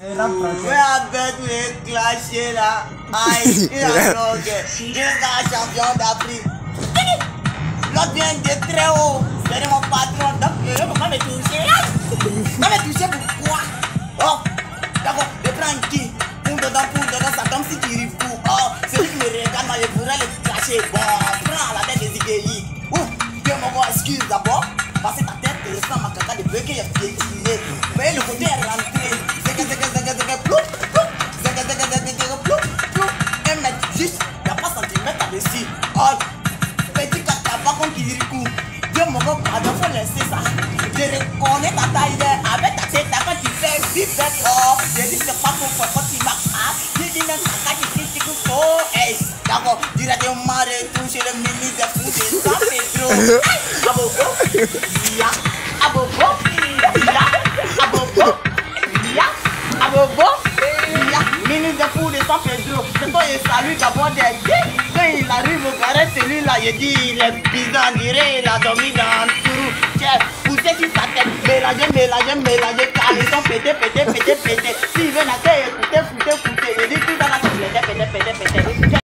avec les clashés là. Aïe, il a drogue. Il est un champion d'Afrique. L'autre vient de très haut. C'est mon patron. Donc, il ne peut pas me toucher. Pas me toucher pourquoi Oh, d'accord, je prends qui Pour dedans, pour dedans, ça comme si tu rives tout. Oh, celui qui me regarde, moi, je pourrais le clasher. Bon, prends la tête des IGI. Ouh, Dieu mon gars, excuse d'abord. Parce que ta tête te ressemble à caca de bœuf qui est piétiné. Dieu mon gars, pardon, faut laisser ça. Je reconnais ta avec ta hey. D'accord, directement retoucher le fous de San ya, ya, ya, ya. Fous de San Pedro. C'est toi, il salue d'abord des. Quand il arrive au carré, celui-là, il dit, il est bizarre, on dirait, il a dormi mélangez, mélangez, mélangez, car ils sont pétés, pétés, pétés, pétés. S'il veut la terre, écoutez, écoutez, écoutez. Il dit, tout dans la pété, pété, pété, pété.